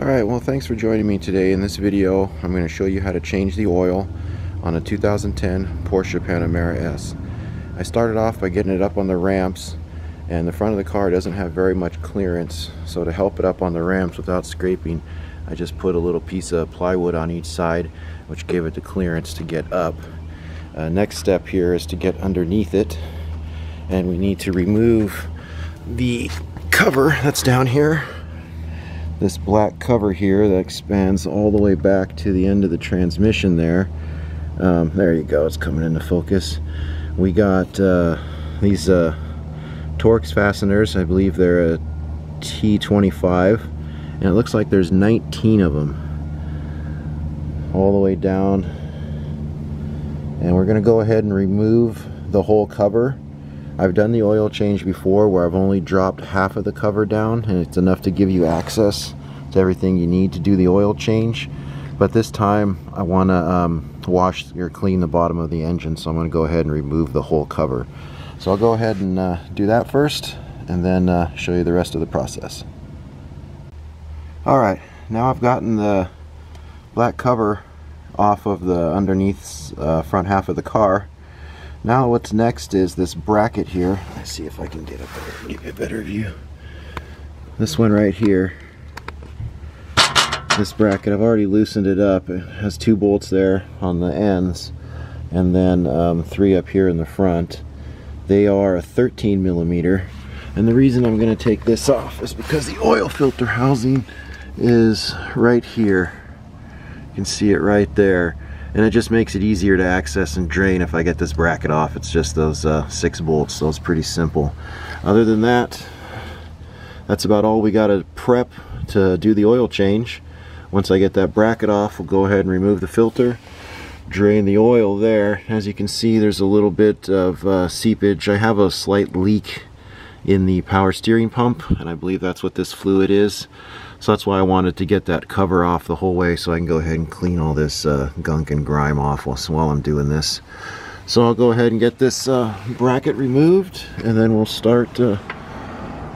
Alright, well thanks for joining me today. In this video, I'm going to show you how to change the oil on a 2010 Porsche Panamera S. I started off by getting it up on the ramps and the front of the car doesn't have very much clearance so to help it up on the ramps without scraping I just put a little piece of plywood on each side which gave it the clearance to get up. Uh, next step here is to get underneath it and we need to remove the cover that's down here this black cover here that expands all the way back to the end of the transmission there. Um, there you go it's coming into focus. We got uh, these uh, Torx fasteners. I believe they're a T25 and it looks like there's 19 of them all the way down. And we're gonna go ahead and remove the whole cover I've done the oil change before where I've only dropped half of the cover down and it's enough to give you access to everything you need to do the oil change. But this time I want to um, wash or clean the bottom of the engine so I'm going to go ahead and remove the whole cover. So I'll go ahead and uh, do that first and then uh, show you the rest of the process. Alright now I've gotten the black cover off of the underneath uh, front half of the car now what's next is this bracket here. Let's see if I can get give you a better view. This one right here. This bracket, I've already loosened it up. It has two bolts there on the ends and then um, three up here in the front. They are a 13 millimeter. And the reason I'm going to take this off is because the oil filter housing is right here. You can see it right there and it just makes it easier to access and drain if I get this bracket off. It's just those uh, six bolts so it's pretty simple. Other than that that's about all we got to prep to do the oil change. Once I get that bracket off we'll go ahead and remove the filter drain the oil there. As you can see there's a little bit of uh, seepage. I have a slight leak in the power steering pump and I believe that's what this fluid is so that's why I wanted to get that cover off the whole way so I can go ahead and clean all this uh, gunk and grime off while, while I'm doing this. So I'll go ahead and get this uh, bracket removed and then we'll start, uh,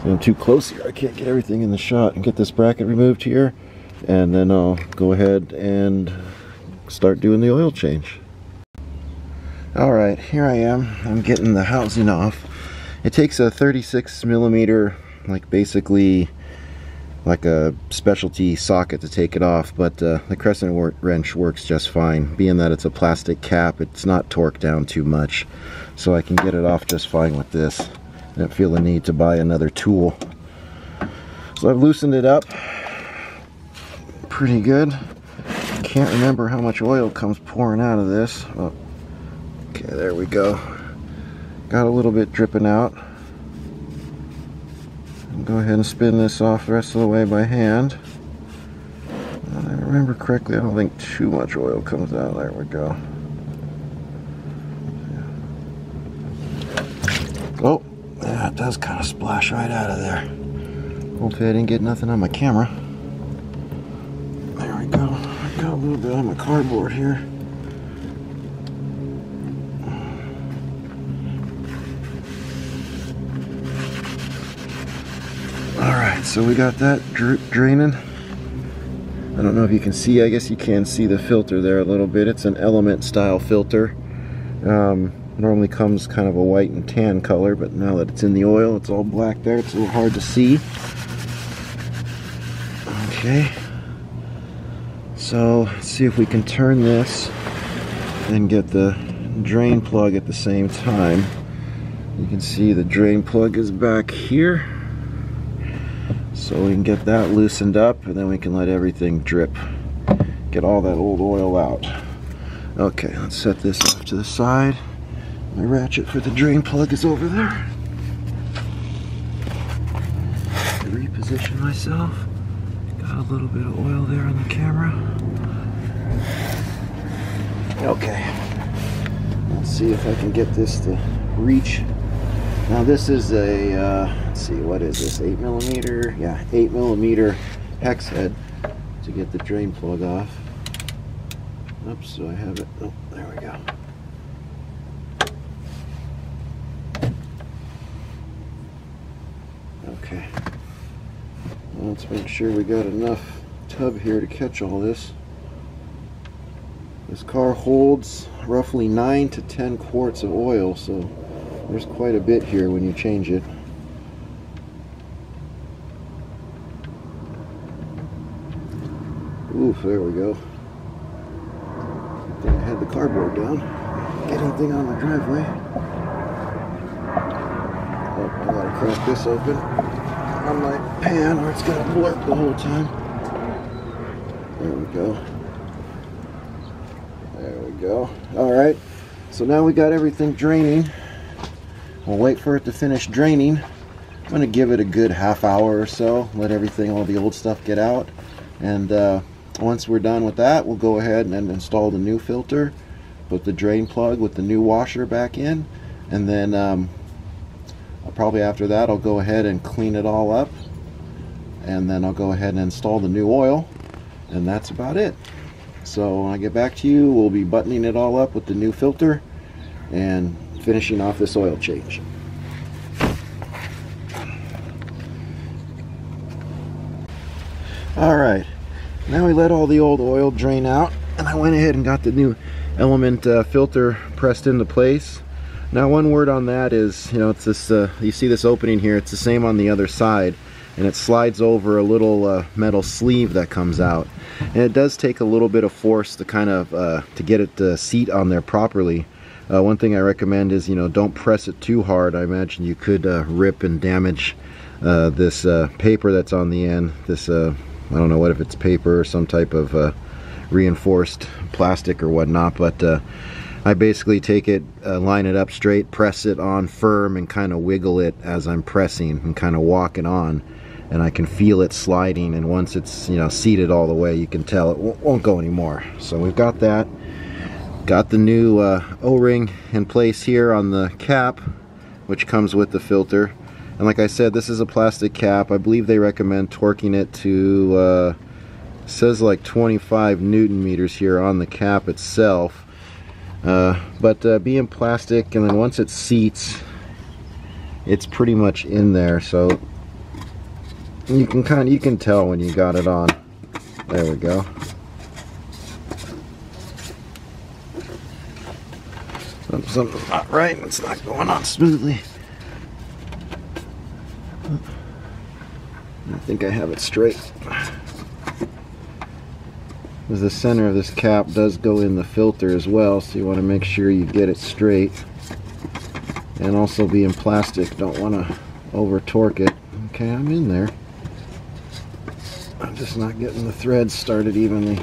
I'm too close here, I can't get everything in the shot and get this bracket removed here and then I'll go ahead and start doing the oil change. Alright, here I am, I'm getting the housing off. It takes a 36 millimeter, like basically like a specialty socket to take it off but uh, the crescent wrench works just fine. Being that it's a plastic cap it's not torqued down too much so I can get it off just fine with this. I don't feel the need to buy another tool. So I've loosened it up. Pretty good. Can't remember how much oil comes pouring out of this. Oh, okay there we go. Got a little bit dripping out go ahead and spin this off the rest of the way by hand. And I remember correctly, I don't think too much oil comes out. There we go. Oh, yeah, it does kind of splash right out of there. Hopefully I didn't get nothing on my camera. There we go. I got a little bit on my cardboard here. So we got that draining. I don't know if you can see, I guess you can see the filter there a little bit. It's an element style filter. Um, normally comes kind of a white and tan color, but now that it's in the oil, it's all black there. It's a little hard to see. Okay. So let's see if we can turn this and get the drain plug at the same time. You can see the drain plug is back here. So we can get that loosened up and then we can let everything drip. Get all that old oil out. Okay, let's set this off to the side. My ratchet for the drain plug is over there. Reposition myself. Got a little bit of oil there on the camera. Okay. Let's see if I can get this to reach now this is a, uh, let's see, what is this, 8 millimeter? Yeah, 8 millimeter hex head to get the drain plug off. Oops, so I have it, oh, there we go. Okay. Let's make sure we got enough tub here to catch all this. This car holds roughly 9 to 10 quarts of oil, so there's quite a bit here when you change it. There we go. I think I had the cardboard down. Get anything on the driveway. Oh, I gotta crack this open on my pan or it's gonna blurp the whole time. There we go. There we go. All right. So now we got everything draining. We'll wait for it to finish draining. I'm gonna give it a good half hour or so. Let everything, all the old stuff get out. And uh, once we're done with that, we'll go ahead and install the new filter, put the drain plug with the new washer back in, and then um, probably after that I'll go ahead and clean it all up, and then I'll go ahead and install the new oil, and that's about it. So when I get back to you, we'll be buttoning it all up with the new filter and finishing off this oil change. All right, now we let all the old oil drain out and I went ahead and got the new element uh, filter pressed into place. Now one word on that is, you know, it's this, uh, you see this opening here, it's the same on the other side and it slides over a little uh, metal sleeve that comes out. And it does take a little bit of force to kind of, uh, to get it to seat on there properly. Uh, one thing I recommend is, you know, don't press it too hard. I imagine you could uh, rip and damage uh, this paper that's on the end, this I don't know what if it's paper or some type of uh, reinforced plastic or whatnot, but uh, I basically take it, uh, line it up straight, press it on firm and kind of wiggle it as I'm pressing and kind of walk it on and I can feel it sliding and once it's you know seated all the way you can tell it won't go anymore. So we've got that. Got the new uh, O-ring in place here on the cap which comes with the filter and like I said, this is a plastic cap. I believe they recommend torquing it to, uh, says like 25 newton meters here on the cap itself. Uh, but uh, being plastic, and then once it seats, it's pretty much in there. So you can kind of, you can tell when you got it on. There we go. Something's not right. It's not going on smoothly. I think I have it straight. Because the center of this cap does go in the filter as well, so you want to make sure you get it straight. And also being plastic, don't want to over torque it. Okay, I'm in there. I'm just not getting the threads started evenly.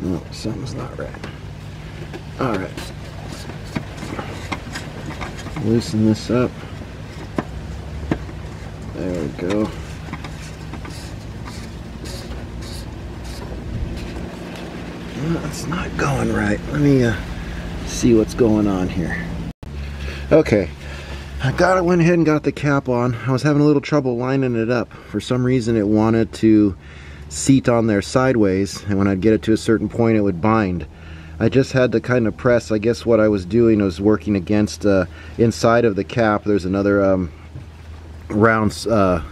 No, something's not right. Alright. Loosen this up. Go. That's not going right. Let me uh, see what's going on here. Okay, I got it, went ahead and got the cap on. I was having a little trouble lining it up. For some reason it wanted to seat on there sideways and when I'd get it to a certain point it would bind. I just had to kind of press, I guess what I was doing was working against uh, inside of the cap. There's another um, round uh,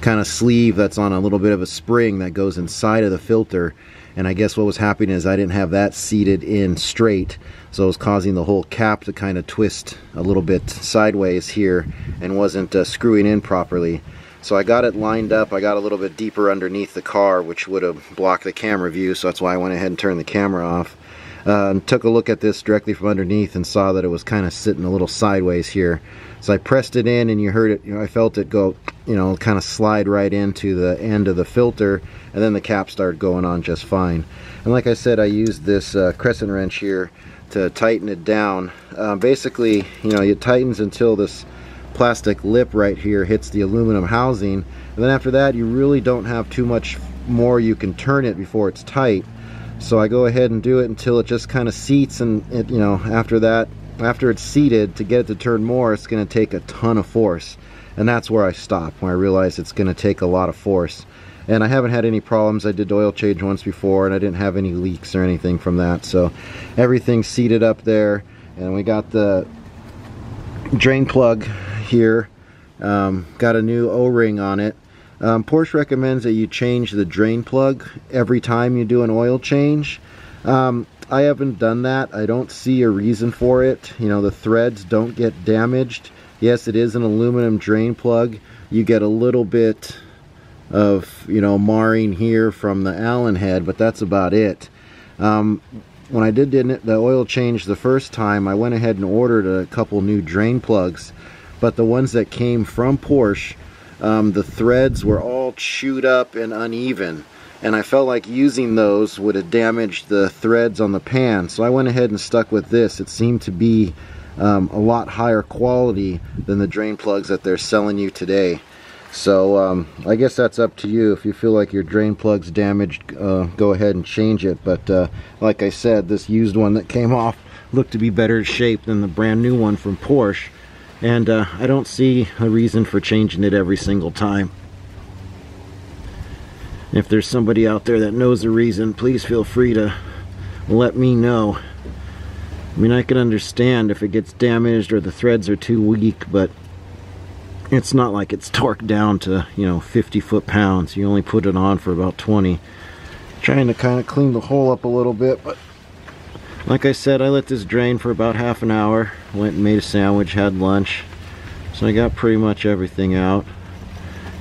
kind of sleeve that's on a little bit of a spring that goes inside of the filter. And I guess what was happening is I didn't have that seated in straight so it was causing the whole cap to kind of twist a little bit sideways here and wasn't uh, screwing in properly. So I got it lined up. I got a little bit deeper underneath the car which would have blocked the camera view so that's why I went ahead and turned the camera off. Uh, and took a look at this directly from underneath and saw that it was kind of sitting a little sideways here. So I pressed it in and you heard it, you know, I felt it go, you know, kind of slide right into the end of the filter and then the cap started going on just fine. And like I said, I used this uh, crescent wrench here to tighten it down. Uh, basically, you know, it tightens until this plastic lip right here hits the aluminum housing. And then after that, you really don't have too much more you can turn it before it's tight. So I go ahead and do it until it just kind of seats and it, you know, after that, after it's seated, to get it to turn more, it's going to take a ton of force. And that's where I stop, when I realize it's going to take a lot of force. And I haven't had any problems. I did oil change once before, and I didn't have any leaks or anything from that. So everything's seated up there. And we got the drain plug here. Um, got a new O-ring on it. Um, Porsche recommends that you change the drain plug every time you do an oil change. Um, I haven't done that. I don't see a reason for it. You know, the threads don't get damaged. Yes, it is an aluminum drain plug. You get a little bit of, you know, marring here from the Allen head, but that's about it. Um, when I did the oil change the first time, I went ahead and ordered a couple new drain plugs, but the ones that came from Porsche, um, the threads were all chewed up and uneven and I felt like using those would have damaged the threads on the pan so I went ahead and stuck with this it seemed to be um, a lot higher quality than the drain plugs that they're selling you today. So um, I guess that's up to you. If you feel like your drain plug's damaged uh, go ahead and change it. But uh, like I said this used one that came off looked to be better shape than the brand new one from Porsche. And uh, I don't see a reason for changing it every single time. If there's somebody out there that knows the reason, please feel free to let me know. I mean, I can understand if it gets damaged or the threads are too weak, but it's not like it's torqued down to, you know, 50 foot-pounds. You only put it on for about 20. Trying to kind of clean the hole up a little bit, but like I said, I let this drain for about half an hour. Went and made a sandwich, had lunch. So I got pretty much everything out.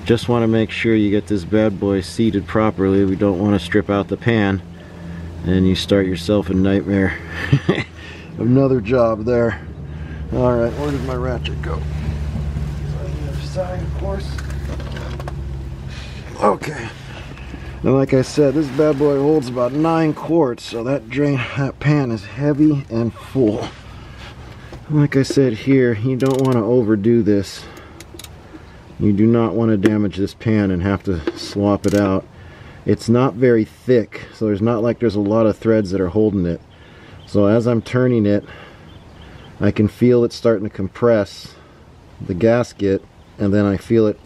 Just want to make sure you get this bad boy seated properly. We don't want to strip out the pan and you start yourself a nightmare. Another job there. Alright, where did my ratchet go? side, of course. Okay. And like I said, this bad boy holds about nine quarts, so that drain, that pan is heavy and full. Like I said here, you don't want to overdo this. You do not want to damage this pan and have to swap it out. It's not very thick, so there's not like there's a lot of threads that are holding it. So as I'm turning it, I can feel it starting to compress the gasket, and then I feel it,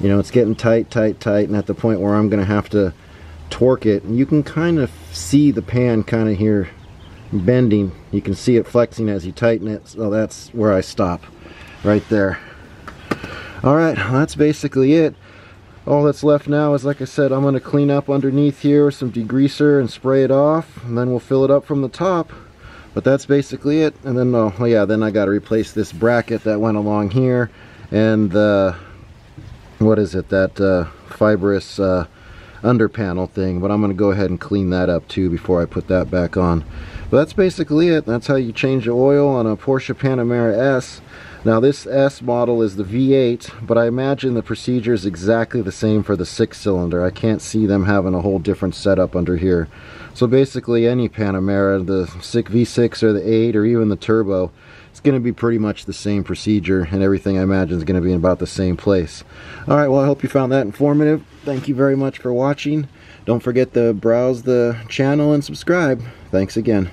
you know, it's getting tight, tight, tight, and at the point where I'm going to have to torque it, and you can kind of see the pan kind of here bending. You can see it flexing as you tighten it, so that's where I stop, right there. Alright, that's basically it. All that's left now is, like I said, I'm going to clean up underneath here with some degreaser and spray it off. And then we'll fill it up from the top. But that's basically it. And then, oh, yeah, then I got to replace this bracket that went along here. And the, what is it, that uh, fibrous uh, under panel thing. But I'm going to go ahead and clean that up too before I put that back on. But that's basically it. That's how you change the oil on a Porsche Panamera S. Now this S model is the V8, but I imagine the procedure is exactly the same for the six cylinder. I can't see them having a whole different setup under here. So basically any Panamera, the V6 or the 8 or even the turbo, it's going to be pretty much the same procedure and everything I imagine is going to be in about the same place. Alright, well I hope you found that informative. Thank you very much for watching. Don't forget to browse the channel and subscribe. Thanks again.